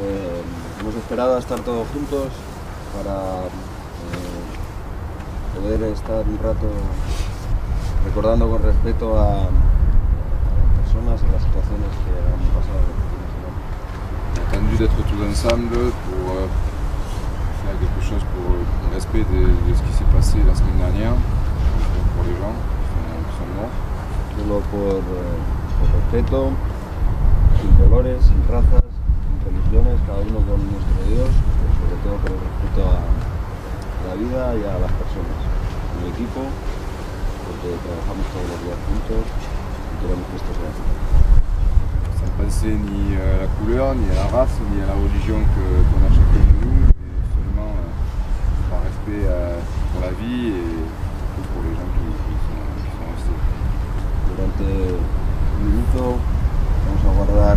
Eh, hemos esperado a estar todos juntos para eh, poder estar un rato recordando con respeto a, a personas y las situaciones que han pasado a attendu d'être tous ensemble pour euh, faire quelque chose pour le respect de, de ce qui s'est passé la semaine dernière, pour, les gens qui sont, qui sont morts. Solo por, eh, por respeto, sin colores, sin razas, religiones, cada uno con nuestro Dios, pero sobre todo por el respeto a la vida y a las personas, un equipo, porque trabajamos todos los días juntos y queremos que esto sea así. Sans penser ni à la couleur, ni à la race, ni à la religion que- qu'on a chacun de nous, mais seulement euh, par respect pour la vie et pour les gens qui, qui sont, qui sont restés. Durante un minuto vamos a guardar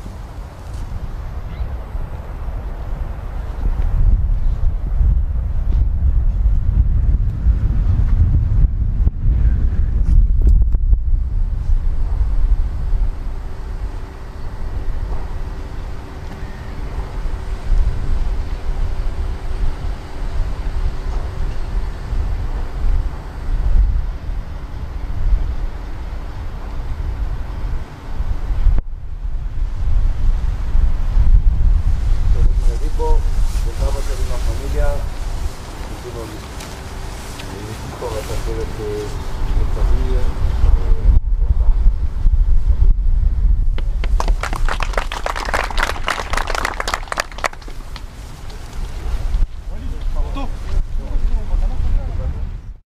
con las actividades que,